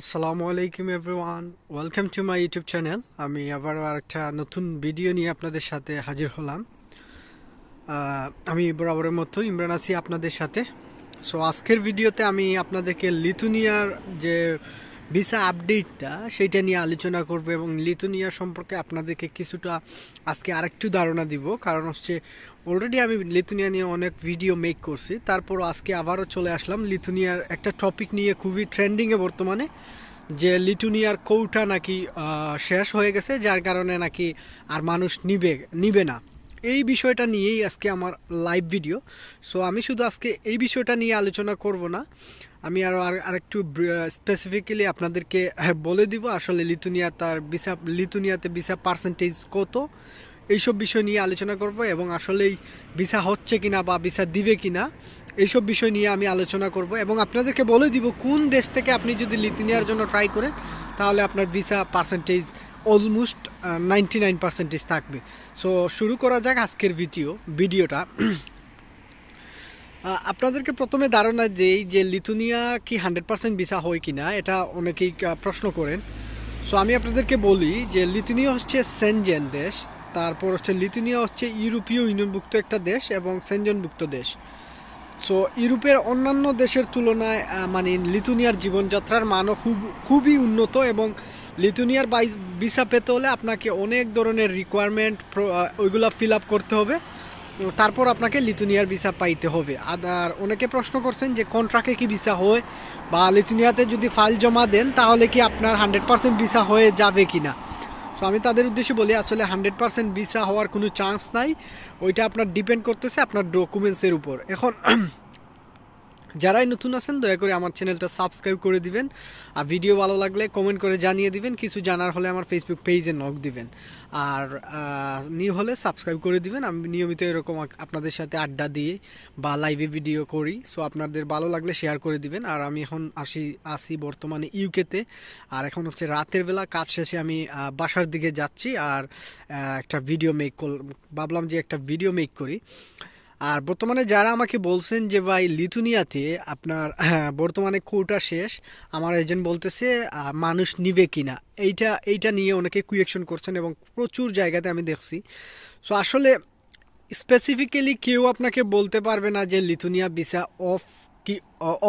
আসসালামু আলাইকুম everyone welcome to my YouTube channel আমি আবারও আরেকটা নতুন ভিডিও নিয়ে আপনাদের সাথে হাজির হলাম। আমি বরাবরের মতো ইমরান আছি আপনাদের সাথে। সো আজকের ভিডিওতে আমি আপনাদেরকে লিথুনিয়ার যে ভিসা আপডেটটা সেইটা নিয়ে আলোচনা করব এবং লিথুনিয়া সম্পর্কে আপনাদেরকে কিছুটা আজকে আরেকটু ধারণা দিব। কারণ হচ্ছে অলরেডি আমি লিথুনিয়া নিয়ে অনেক ভিডিও মেক করছি। তারপর আজকে আবারও চলে আসলাম। লিথুনিয়ার একটা টপিক নিয়ে খুবই ট্রেন্ডিংয়ে বর্তমানে। যে লিটুনিয়ার কৌটা নাকি শেষ হয়ে গেছে, যার কারণে নাকি আর মানুষ নিবে নিবে না। এই বিষয়টা নিয়েই আজকে আমার লাইভ ভিডিও সো আমি শুধু আজকে এই বিষয়টা নিয়ে আলোচনা করব না। আমি আরও আর আরেকটু স্পেসিফিক্যালি আপনাদেরকে হ্যাঁ, বলে দিব আসলে লিথুনিয়া তার বিসা লিথুনিয়াতে বিসা পার্সেন্টেজ কত। এইসব বিষয় নিয়ে আলোচনা করব এবং আসলেই ভিসা হচ্ছে কিনা বা ভিসা দিবে কিনা এইসব বিষয় নিয়ে আমি আলোচনা করব এবং আপনাদেরকে বলে দিব কোন দেশ থেকে আপনি যদি লিথুনিয়ার জন্য ট্রাই করেন তাহলে আপনার visa percentage almost ninety nine percentage থাকবে। সো শুরু করা যাক আজকের ভিডিও ভিডিওটা আপনাদেরকে প্রথমে ধারণা দেই যে লিথুনিয়া কি হান্ড্রেড পার্সেন্ট ভিসা হয় কিনা, এটা অনেকেই প্রশ্ন করেন। সো আমি আপনাদেরকে বলি যে লিথুনিয়া হচ্ছে সেনজেন দেশ, তারপর হচ্ছে লিথুনিয়া হচ্ছে ইউরোপীয় ইউনিয়নভুক্ত একটা দেশ এবং সেনজনভুক্ত দেশ। সো ইউরোপের অন্যান্য দেশের তুলনায় মানে লিথুনিয়ার জীবনযাত্রার মানও খুব, খুবই উন্নত এবং লিথুনিয়ার বাই ভিসা পেতে হলে আপনাকে অনেক ধরনের রিকোয়ারমেন্ট ওইগুলো ফিল আপ করতে হবে। তারপর আপনাকে লিথুনিয়ার ভিসা পাইতে হবে। আর অনেকে প্রশ্ন করছেন যে কন্ট্রাক্টে কি ভিসা হয়? বা লিথুনিয়াতে যদি ফাইল জমা দেন, তাহলে কি আপনার হান্ড্রেড পার্সেন্ট ভিসা হয়ে যাবে কি না সো আমি তাদের উদ্দেশ্যে বলি, আসলে হান্ড্রেড পার্সেন্ট ভিসা হওয়ার কোনো চান্স নাই। ওইটা আপনার ডিপেন্ড করতেছে আপনার ডকুমেন্টসের উপর। এখন যারাই নতুন আছেন, দয়া করে আমার চ্যানেলটা সাবস্ক্রাইব করে দিবেন। আর ভিডিও ভালো লাগলে কমেন্ট করে জানিয়ে দিবেন, কিছু জানার হলে আমার ফেসবুক পেজে নক দিবেন। আর নিউ হলে সাবস্ক্রাইব করে দিবেন। আমি নিয়মিত এরকম আপনাদের সাথে আড্ডা দিয়ে বা লাইভে ভিডিও করি। সো আপনাদের ভালো লাগলে শেয়ার করে দিবেন। আর আমি এখন আসি আসি বর্তমানে ইউকেতে আর এখন হচ্ছে রাতের বেলা, কাজ শেষে আমি বাসার দিকে যাচ্ছি। আর একটা ভিডিও মেক ভাবলাম যে একটা ভিডিও মেক করি। আর বর্তমানে যারা আমাকে বলছেন যে ভাই লিথুনিয়াতে আপনার হ্যাঁ, বর্তমানে কোটা শেষ। আমার এজেন্ট বলতেছে মানুষ নিবে কিনা? এইটা এইটা নিয়ে অনেকে কুয়েকশন করছেন এবং প্রচুর জায়গাতে আমি দেখছি। সো আসলে স্পেসিফিক্যালি কেউ আপনাকে বলতে পারবে না যে লিথুনিয়া ভিসা অফ কি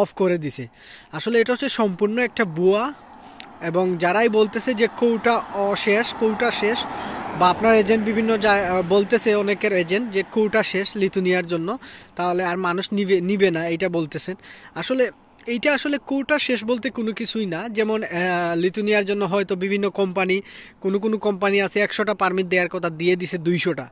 অফ করে দিছে। আসলে এটা হচ্ছে সম্পূর্ণ একটা বুয়া এবং যারাই বলতেছে যে কৌটা অশেষ কৌটা শেষ বা আপনার এজেন্ট বিভিন্ন বলতেছে অনেকের এজেন্ট যে কুটা শেষ লিথুনিয়ার জন্য, তাহলে আর মানুষ নিবে নিবে না, এইটা বলতেছেন। আসলে এইটা আসলে কুটা শেষ বলতে কোনো কিছুই না। যেমন লিথুনিয়ার জন্য হয়তো বিভিন্ন কোম্পানি কোনো কোনো কোম্পানি আছে একশোটা পারমিট দেওয়ার কথা দিয়ে দিছে দুইশোটা।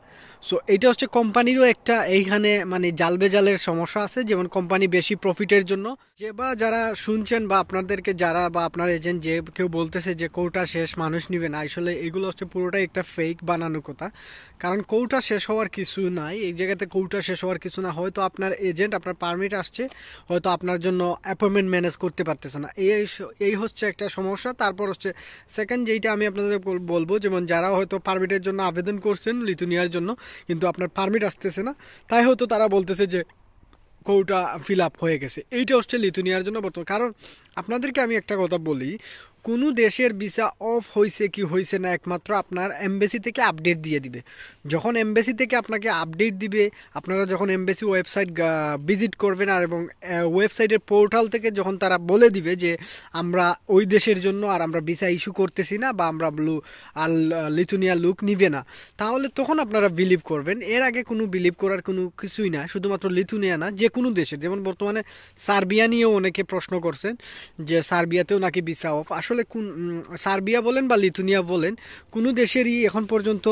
সো এটা হচ্ছে কোম্পানিরও একটা এইখানে মানে জাল বেজালের সমস্যা আছে, যেমন কোম্পানি বেশি প্রফিটের জন্য। যে বা যারা শুনছেন বা আপনাদেরকে যারা বা আপনার এজেন্ট যে কেউ বলতেছে যে কৌটা শেষ, মানুষ নিবে না, আসলে এগুলো হচ্ছে পুরোটাই একটা ফেক বানানো কথা। কারণ কৌটা শেষ হওয়ার কিছু নাই, এই জায়গাতে কৌটা শেষ হওয়ার কিছু না। হয়তো আপনার এজেন্ট আপনার পারমিট আসছে, হয়তো আপনার জন্য অ্যাপয়েন্টমেন্ট ম্যানেজ করতে পারতেছে না। এই এই হচ্ছে একটা সমস্যা। তারপর হচ্ছে সেকেন্ড যেইটা আমি আপনাদের বলব, যেমন যারা হয়তো পারমিটের জন্য আবেদন করছেন, লিথুনিয়ার জন্য কিন্তু আপনার পারমিট আসতেছে না। তাই হয়তো তারা বলতেছে যে, কৌটা ফিল আপ হয়ে গেছে। এইটা হচ্ছে লিথুনিয়ার জন্য বর্তমান। কারণ আপনাদেরকে আমি একটা কথা বলি কোনো দেশের ভিসা অফ হয়েছে কি হয়েছে না একমাত্র আপনার এমবেসি থেকে আপডেট দিয়ে দিবে। যখন এমবেসি থেকে আপনাকে আপডেট দিবে, আপনারা যখন এমবেসি ওয়েবসাইট ভিজিট করবেন আর এবং ওয়েবসাইটের পোর্টাল থেকে যখন তারা বলে দিবে যে, আমরা ওই দেশের জন্য আর আমরা ভিসা ইস্যু করতেছি না বা আমরা ব্লু, আর লিথুনিয়া লুক নিবে না। তাহলে তখন আপনারা বিলিভ করবেন। এর আগে কোনো বিলিভ করার কোনো কিছুই না, শুধুমাত্র লিথুনিয়া না, যে কোনো দেশের যেমন বর্তমানে সার্বিয়া নিয়েও অনেকে প্রশ্ন করছেন যে, সার্বিয়াতেও নাকি ভিসা অফ? আসলে কোন উম, সার্বিয়া বলেন বা লিথুনিয়া বলেন কোনো দেশেরই এখন পর্যন্ত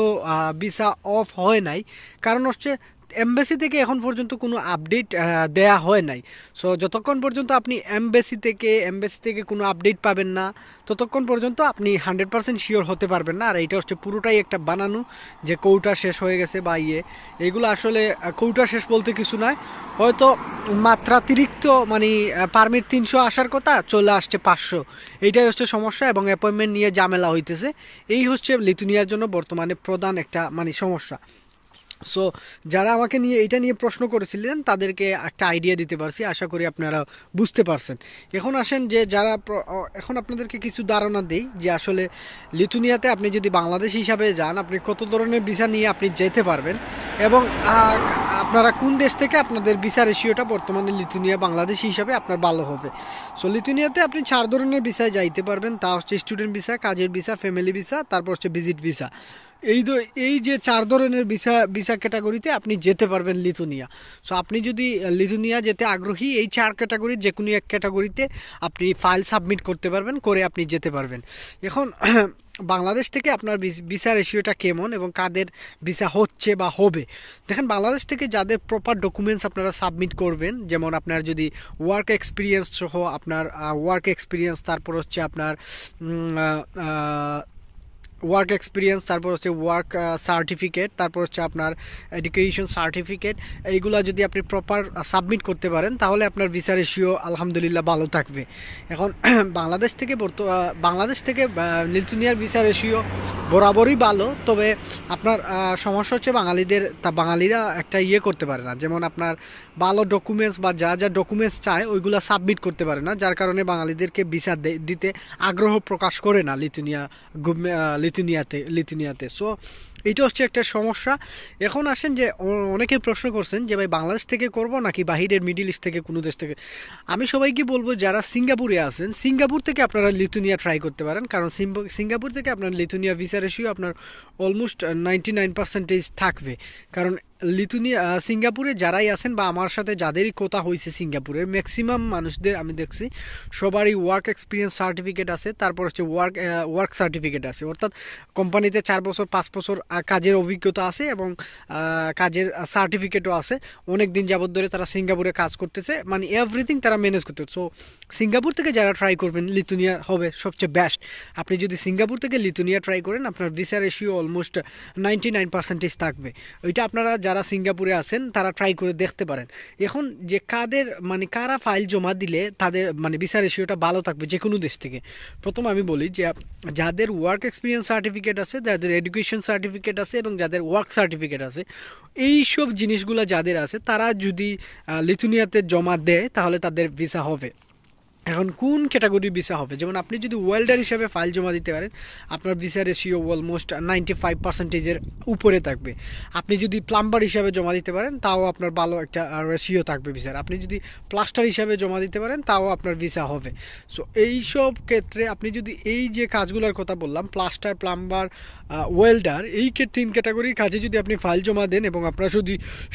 ভিসা অফ হয় নাই। কারণ হচ্ছে এমবেসি থেকে এখন পর্যন্ত কোনো আপডেট দেয়া হয় নাই। সো যতক্ষণ পর্যন্ত আপনি এমবেসি থেকে এমবেসি থেকে কোনো আপডেট পাবেন না, ততক্ষণ পর্যন্ত আপনি হান্ড্রেড পার্সেন্ট শিওর হতে পারবেন না। আর এইটা হচ্ছে পুরোটাই একটা বানানো, যে কৌটা শেষ হয়ে গেছে বা ইয়ে। এগুলো আসলে কৌটা শেষ বলতে কিছু নয়। হয়তো মাত্রাতিরিক্ত মানে পারমিট তিনশো আসার কথা, চলে আসছে পাঁচশো। এইটাই হচ্ছে সমস্যা এবং অ্যাপয়েন্টমেন্ট নিয়ে ঝামেলা হইতেছে। এই হচ্ছে লিথুনিয়ার জন্য বর্তমানে প্রধান একটা মানে সমস্যা। সো যারা আমাকে নিয়ে এটা নিয়ে প্রশ্ন করেছিলেন, তাদেরকে একটা আইডিয়া দিতে পারছি। আশা করি আপনারা বুঝতে পারছেন। এখন আসেন যে যারা এখন আপনাদেরকে কিছু ধারণা দেই যে আসলে লিথুনিয়াতে আপনি যদি বাংলাদেশ হিসাবে যান, আপনি কত ধরনের ভিসা নিয়ে আপনি যেতে পারবেন এবং আপনারা কোন দেশ থেকে আপনাদের ভিসা রেশিওটা বর্তমানে লিথুনিয়া বাংলাদেশ হিসাবে আপনার ভালো হবে? সো লিথুনিয়াতে আপনি চার ধরনের ভিসায় যাইতে পারবেন। তা হচ্ছে স্টুডেন্ট ভিসা কাজের ভিসা ফ্যামিলি ভিসা তারপর হচ্ছে ভিজিট ভিসা এই এই যে চার ধরনের ভিসা ভিসা ক্যাটাগরিতে আপনি যেতে পারবেন লিথুনিয়া। সো আপনি যদি লিথুনিয়া যেতে আগ্রহী, এই চার ক্যাটাগরির যে কোনো এক ক্যাটাগরিতে আপনি ফাইল সাবমিট করতে পারবেন, করে আপনি যেতে পারবেন। এখন, বাংলাদেশ থেকে আপনার ভিসা রেশিওটা কেমন এবং কাদের ভিসা হচ্ছে বা হবে? দেখেন, বাংলাদেশ থেকে যাদের প্রপার ডকুমেন্টস আপনারা সাবমিট করবেন, যেমন আপনার যদি ওয়ার্ক এক্সপিরিয়েন্স সহ আপনার ওয়ার্ক এক্সপিরিয়েন্স তারপর হচ্ছে আপনার ওয়ার্ক এক্সপিরিয়েন্স তারপর হচ্ছে ওয়ার্ক সার্টিফিকেট তারপর হচ্ছে আপনার এডুকেশন সার্টিফিকেট এইগুলো যদি আপনি প্রপার সাবমিট করতে পারেন, তাহলে আপনার ভিসা রেশিও আলহামদুলিল্লাহ ভালো থাকবে। এখন, বাংলাদেশ থেকে বাংলাদেশ থেকে লিথুনিয়ার ভিসা রেশিও বরাবরই ভালো, তবে আপনার সমস্যা হচ্ছে বাঙালিদের, তা বাঙালিরা একটা ইয়ে করতে পারে না। যেমন আপনার ভালো ডকুমেন্টস বা যা যা ডকুমেন্টস চায়, ওইগুলো সাবমিট করতে পারে না, যার কারণে বাঙালিদেরকে দে- দিতে আগ্রহ প্রকাশ করে না লিথুনিয়া লিথুনিয়াতে লিথুনিয়াতে। সো এইটা হচ্ছে একটা সমস্যা। এখন আসেন যে অনেকে প্রশ্ন করছেন যে, ভাই, বাংলাদেশ থেকে করব নাকি বাহিরের মিডিল ইস্ট থেকে কোনো দেশ থেকে? আমি সবাইকে বলব, যারা সিঙ্গাপুরে আছেন, সিঙ্গাপুর থেকে আপনারা লিথুনিয়া ট্রাই করতে পারেন। কারণ সিঙ্গাপুর থেকে আপনার লিথুনিয়া ভিসা রেশিও আপনার অলমোস্ট নাইনটি নাইন পার্সেন্টেজ থাকবে। কারণ লিথুনিয়া সিঙ্গাপুরে যারাই আছেন বা আমার সাথে যাদেরই কথা হয়েছে সিঙ্গাপুরের ম্যাক্সিমাম মানুষদের আমি দেখছি, সবারই ওয়ার্ক এক্সপিরিয়েন্স সার্টিফিকেট আছে, তারপর হচ্ছে ওয়ার্ক ওয়ার্ক সার্টিফিকেট আছে। অর্থাৎ কোম্পানিতে চার বছর, পাঁচ বছর কাজের অভিজ্ঞতা আছে এবং কাজের সার্টিফিকেটও আছে। অনেক দিন যাবত ধরে তারা সিঙ্গাপুরে কাজ করতেছে মানে এভরিথিং তারা ম্যানেজ করতে সো সিঙ্গাপুর থেকে যারা ট্রাই করবেন, লিথুনিয়া হবে সবচেয়ে বেস্ট আপনি যদি সিঙ্গাপুর থেকে লিথুনিয়া ট্রাই করেন, আপনার visa ratio almost ninety nine percentage থাকবে। ওইটা আপনারা যারা সিঙ্গাপুরে আছেন, তারা ট্রাই করে দেখতে পারেন। এখন যে কাদের মানে কারা ফাইল জমা দিলে তাদের মানে ভিসা রেশিওটা ভালো থাকবে যে কোনো দেশ থেকে। প্রথম আমি বলি যে, যাদের ওয়ার্ক এক্সপিরিয়েন্স সার্টিফিকেট আছে, যাদের এডুকেশন সার্টিফিকেট আছে এবং যাদের ওয়ার্ক সার্টিফিকেট আছে এই সব জিনিসগুলো যাদের আছে, তারা যদি লিথুনিয়াতে জমা দেয়, তাহলে তাদের ভিসা হবে। এখন কোন ক্যাটাগরি ভিসা হবে? যেমন আপনি যদি ওয়েল্ডার হিসাবে ফাইল জমা দিতে পারেন, আপনার visa ratio almost ninety five পার্সেন্টেজের উপরে থাকবে। আপনি যদি প্লাম্বার হিসাবে জমা দিতে পারেন, তাও আপনার ভালো একটা রেশিও থাকবে ভিসার আপনি যদি প্লাস্টার হিসাবে জমা দিতে পারেন, তাও আপনার ভিসা হবে। সো এই সব ক্ষেত্রে আপনি যদি এই যে কাজগুলোর কথা বললাম প্লাস্টার প্লাম্বার ওয়েল্ডার এই তিন ক্যাটাগরির কাজে যদি আপনি ফাইল জমা দেন এবং আপনার যদি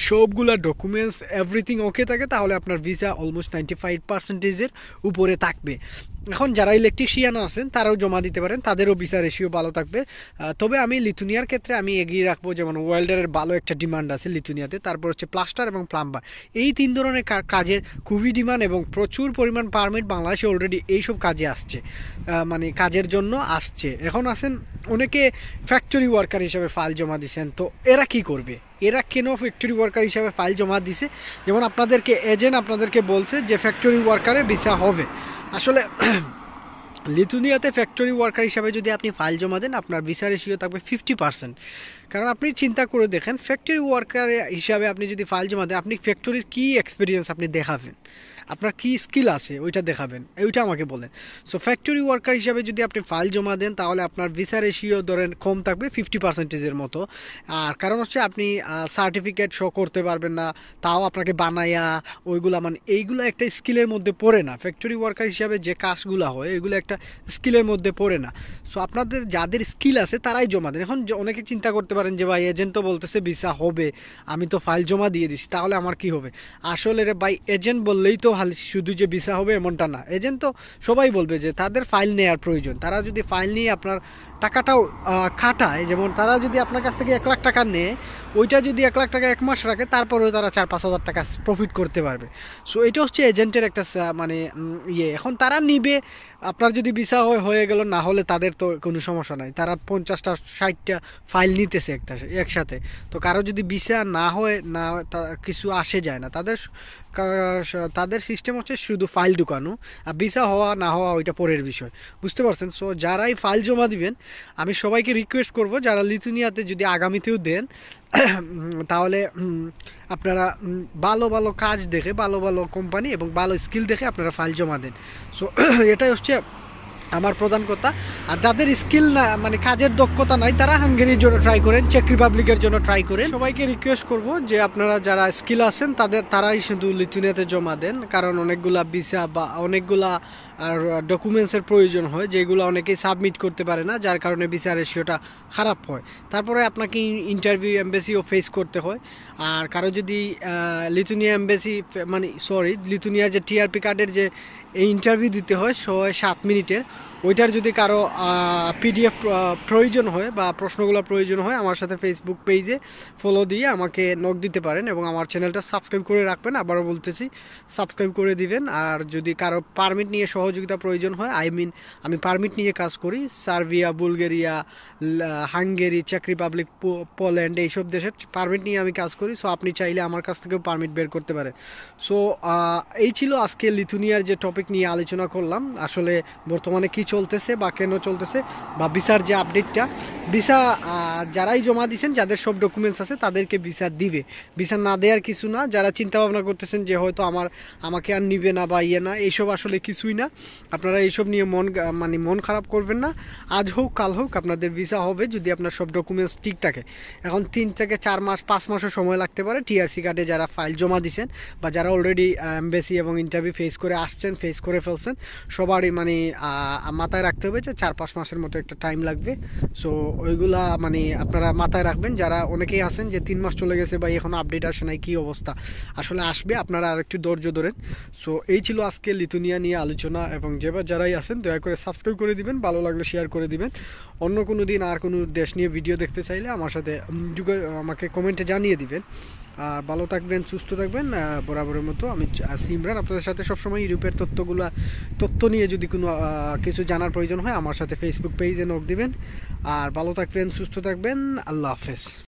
সবগুলা ডকুমেন্টস এভরিথিং ওকে থাকে, তাহলে আপনার ভিসা অলমোস্ট নাইনটি ফাইভ পার্সেন্টেজের উপরে থাকবে। এখন যারা ইলেকট্রিশিয়ান আছেন, তারাও জমা দিতে পারেন, তাদেরও ভিসা রেশিও ভালো থাকবে। তবে আমি লিথুনিয়ার ক্ষেত্রে আমি এগিয়ে রাখব, যেমন ওয়েল্ডারের ভালো একটা ডিমান্ড আছে লিথুনিয়াতে, তারপর হচ্ছে প্লাস্টার এবং প্লাম্বার এই তিন ধরনের কাজের খুবই ডিমান্ড এবং প্রচুর পরিমাণ পারমিট বাংলাদেশে অলরেডি এইসব কাজে আসছে। মানে কাজের জন্য আসছে। এখন আসেন অনেকে ফ্যাক্টরি ওয়ার্কার হিসাবে ফাইল জমা দিছেন। তো এরা কি করবে? এরা কেন ফ্যাক্টরি ওয়ার্কার হিসাবে ফাইল জমা দিছে? যেমন আপনাদেরকে এজেন্ট আপনাদেরকে বলছে যে ফ্যাক্টরি ওয়ার্কারে ভিসা হবে। আসলে লিথুনিয়াতে ফ্যাক্টরি ওয়ার্কার হিসাবে যদি আপনি ফাইল জমা দেন, আপনার ভিসা রেশিও থাকবে ফিফটি পার্সেন্ট কারণ আপনি চিন্তা করে দেখেন ফ্যাক্টরি ওয়ার্কার হিসাবে আপনি যদি ফাইল জমা দেন, আপনি ফ্যাক্টরির কী এক্সপিরিয়েন্স আপনি দেখাবেন? আপনার কি স্কিল আছে? ওইটা দেখাবেন। ওইটা আমাকে বলেন। সো ফ্যাক্টরি ওয়ার্কার হিসাবে যদি আপনি ফাইল জমা দেন, তাহলে আপনার ভিসা রেশিও ধরেন কম থাকবে ফিফটি পার্সেন্টেজের মতো। আর কারণ হচ্ছে আপনি সার্টিফিকেট শো করতে পারবেন না, তাও আপনাকে বানায়া, ওইগুলা মানে এইগুলো একটা স্কিলের মধ্যে পড়ে না। ফ্যাক্টরি ওয়ার্কার হিসাবে যে কাজগুলো হয়, এগুলো একটা স্কিলের মধ্যে পড়ে না। সো আপনাদের যাদের স্কিল আছে, তারাই জমা দেন। এখন অনেকে চিন্তা করতে পারেন যে, ভাই এজেন্ট তো বলতেছে ভিসা হবে, আমি তো ফাইল জমা দিয়ে দিছি, তাহলে আমার কি হবে? আসলে রে ভাই এজেন্ট বললেই তো হাল- শুধু যে ভিসা হবে এমনটা না। এজেন্ট তো সবাই বলবে যে তাদের ফাইল নেওয়ার প্রয়োজন। তারা যদি ফাইল নিয়ে আপনার টাকাটাও খাটায়, যেমন তারা যদি আপনার কাছ থেকে এক লাখ টাকা নেয়, ওইটা যদি এক লাখ টাকা এক মাস রাখে, তারপরেও তারা চার পাঁচ হাজার টাকা প্রফিট করতে পারবে। সো এটা হচ্ছে এজেন্টের একটা মানে ইয়ে। এখন তারা নিবে, আপনার যদি ভিসা হয়ে হয়ে গেল, না হলে তাদের তো কোনো সমস্যা নাই। তারা পঞ্চাশটা, ষাটটা ফাইল নিতেছে একটা, একসাথে। তো কারও যদি ভিসা না হয়, না কিছু আসে যায় না। তাদের তাদের সিস্টেম হচ্ছে শুধু ফাইল ঢুকানো, আর ভিসা হওয়া, না হওয়া ওইটা পরের বিষয়। বুঝতে পারছেন? সো যারাই ফাইল জমা দিবেন, আমি সবাইকে রিকোয়েস্ট করব, যারা লিথুনিয়াতে যদি আগামীতেও দেন তাহলে আপনারা ভালো ভালো কাজ দেখে, ভালো ভালো কোম্পানি এবং ভালো স্কিল দেখে আপনারা ফাইল জমা দেন। সো এটাই হচ্ছে আমার প্রধান কথা। আর যাদের স্কিল না মানে কাজের দক্ষতা নাই, তারা হাঙ্গেরির জন্য ট্রাই করেন চেক রিপাবলিকের জন্য ট্রাই করেন। সবাইকে রিকোয়েস্ট করব যে আপনারা যারা স্কিল আছেন, তাদের, তারাই শুধু লিথুনিয়াতে জমা দেন, কারণ অনেকগুলা ভিসা বা অনেকগুলা আর ডকুমেন্টসের প্রয়োজন হয়, যেগুলো অনেকেই সাবমিট করতে পারে না, যার কারণে ভিসা রেশিওটা খারাপ হয়। তারপরে আপনাকে ইন্টারভিউ এমবেসিও ফেস করতে হয়। আর কারও যদি লিথুনিয়া এমবেসি মানে সরি লিথুনিয়ার যে টিআরপি কার্ডের যে এই ইন্টারভিউ দিতে হয় ছয় সাত মিনিটের। ওইটার যদি কারও পিডিএফ প্রয়োজন হয় বা প্রশ্নগুলো প্রয়োজন হয়, আমার সাথে ফেসবুক পেজে ফলো দিয়ে আমাকে নক দিতে পারেন এবং আমার চ্যানেলটা সাবস্ক্রাইব করে রাখবেন। আবারও বলতেছি সাবস্ক্রাইব করে দিবেন। আর যদি কারও পারমিট নিয়ে সহযোগিতা প্রয়োজন হয় আই মিন আমি পারমিট নিয়ে কাজ করি সার্বিয়া বুলগেরিয়া হাঙ্গেরি চেক রিপাবলিক পোল্যান্ড এইসব দেশের পারমিট নিয়ে আমি কাজ করি। সো আপনি চাইলে আমার কাছ থেকেও পারমিট বের করতে পারেন। সো এই ছিল আজকে লিথুনিয়ার যে টপিক নিয়ে আলোচনা করলাম। আসলে বর্তমানে কি চলতেছে বা কেন চলতেছে বা ভিসার যে আপডেটটা ভিসা যারাই জমা দিয়েছেন যাদের সব ডকুমেন্টস আছে, তাদেরকে ভিসা দিবে। ভিসা না দেওয়ার কিছু না, যারা চিন্তা ভাবনা করতেছেন যে হয়তো আমার, আমাকে আর নিবে না বা ইয়ে না, এইসব আসলে কিছুই না। আপনারা এইসব নিয়ে মন মানে মন খারাপ করবেন না। আজ হোক, কাল হোক, আপনাদের ভিসা হবে যদি আপনার সব ডকুমেন্টস ঠিক থাকে। এখন তিন থেকে চার মাস, পাঁচ মাসও সময় লাগতে পারে টিআরসি কার্ডে যারা ফাইল জমা দিয়েছেন বা যারা অলরেডি এমবেসি এবং ইন্টারভিউ ফেস করে আসছেন ফেস করে ফেলছেন, সবারই মানে মাথায় রাখতে হবে যে চার পাঁচ মাসের মতো একটা টাইম লাগবে। সো ওইগুলা মানে আপনারা মাথায় রাখবেন। যারা অনেকেই আছেন যে তিন মাস চলে গেছে বা এখন আপডেট আসে নাই, কী অবস্থা? আসলে আসবে, আপনারা আর একটু ধৈর্য ধরেন। সো এই ছিল আজকে লিথুনিয়া নিয়ে আলোচনা এবং যেবার যারাই আছেন, দয়া করে সাবস্ক্রাইব করে দিবেন, ভালো লাগলে শেয়ার করে দিবেন। অন্য কোনো দিন আর কোনো দেশ নিয়ে ভিডিও দেখতে চাইলে আমার সাথে আমাকে কমেন্টে জানিয়ে দিবেন। আর ভালো থাকবেন, সুস্থ থাকবেন বরাবরের মতো। আমি সিমরান, আপনাদের সাথে সবসময় ইউরোপের তথ্যগুলো, তথ্য নিয়ে যদি কোনো কিছু জানার প্রয়োজন হয়, আমার সাথে ফেসবুক পেজে নক দিবেন। আর ভালো থাকবেন, সুস্থ থাকবেন, আল্লাহ হাফেজ।